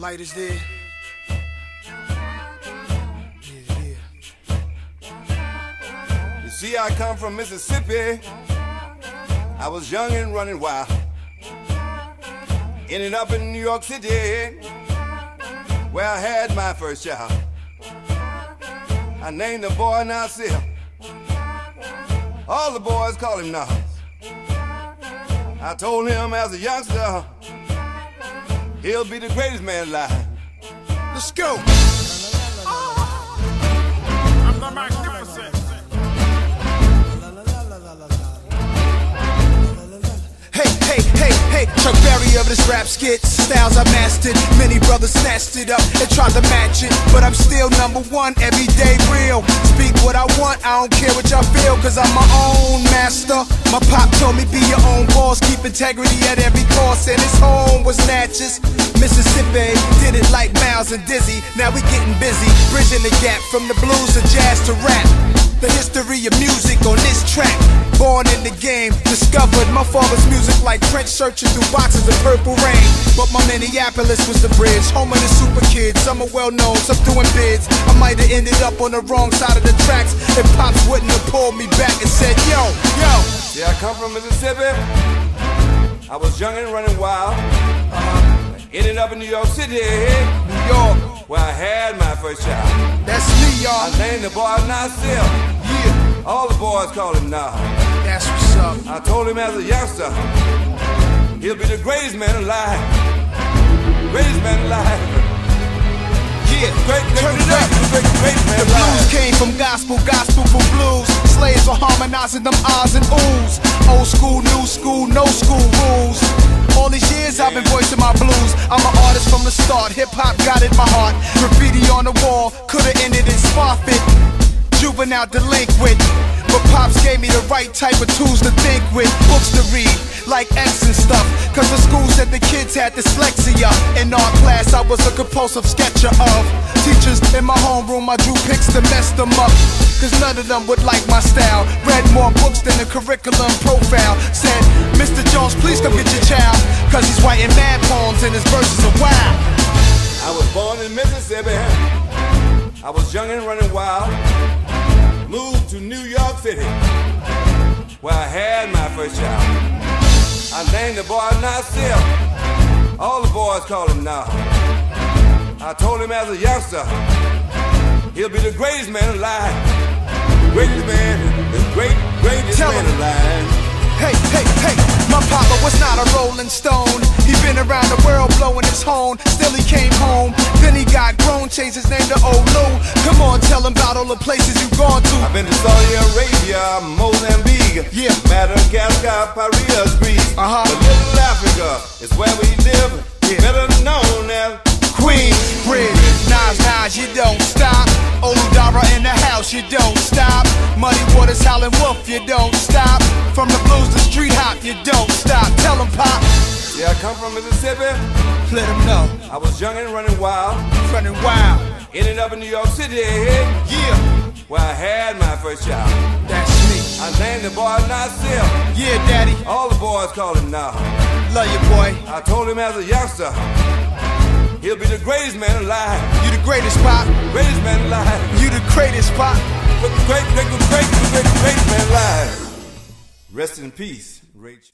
Light is there. You see, I come from Mississippi. I was young and running wild. Ended up in New York City, where I had my first child. I named the boy Nasir. All the boys call him Nas. I told him as a youngster, he'll be the greatest man alive. Let's go. I'm the magnificent. Hey, hey, hey, hey, Chuck Berry of this rap skit. Styles I mastered. Many brothers snatched it up and tried to match it. But I'm still number one, everyday real. Speak what I want, I don't care what y'all feel, cause I'm my own master. My pop told me be your own boss, keep integrity at every cost, and home was Natchez. Mississippi did it like Miles and Dizzy. Now we getting busy, bridging the gap from the blues to jazz to rap. The history of music on this track. Born in the game, discovered my father's music like Prince searching through boxes of purple rain. But my Minneapolis was the bridge, home of the super kids. Some are well known, some doing bids. I might have ended up on the wrong side of the tracks if Pops wouldn't have pulled me back and said, Yo, yo. See, I come from Mississippi. I was young and running wild. Uh, ended up in New York City, New York, where I had my first child. that's me, I y'all. I named the boy Nasir. Yeah, All the boys call him Nas. that's what's up. I told him as a youngster, he'll be the greatest man alive. Greatest man alive. Yeah, Great, great, turn great, it up. great, great, great man The blues came from gospel, gospel from blues. Harmonizing them ahs and oohs. Old school, new school, no school rules. All these years I've been voicing my blues. I'm an artist from the start. Hip hop got in my heart. Graffiti on the wall could've ended in Spofford. Juvenile delinquent. But Pops gave me the right type of tools to think with. Books to read, like X and stuff. Cause had dyslexia. In art class, I was a compulsive sketcher of. Teachers in my homeroom, I drew pics to mess them up. Cause none of them would like my style. Read more books than the curriculum profile. Said, Mr. Jones, please come get your child. Cause he's writing mad poems and his verses are wild. I was born in Mississippi. I was young and running wild. Moved to New York City, where I had my first child. I named the boy Nasir. All the boys call him Nas. I told him as a youngster, he'll be the greatest man alive. Greatest man, the great, greatest Tell man him. alive. Hey, hey, hey, my papa was not a rolling stone. He been around the world blowing his horn. Still he came home. Then he got grown, changed his name to Old Lou. Come on, tell him about all the places you've gone to. I've been to Saudi Arabia, Mozambique, Yeah. Madagascar, Paris, Greece. Uh-huh. Is where we live, Yeah. better known as Queen, Bridge, Nas, Nas, you don't stop. Olu Dara in the house, you don't stop. Muddy Waters, Howlin' Wolf, you don't stop. From the blues to street hop, you don't stop. Tell him, Pop, Yeah, I come from Mississippi. let him know. I was young and running wild. Running wild, Ended up in New York City, yeah, where I had my first child. that's me. I named the boy Nasir. Yeah, Daddy, All the boys call him Nas. Love you, boy. I told him as a youngster, he'll be the greatest man alive. You the greatest, Pop. Greatest man alive. You the greatest, Pop. Great, great, great, great, great, great man alive. Rest in peace, Rach.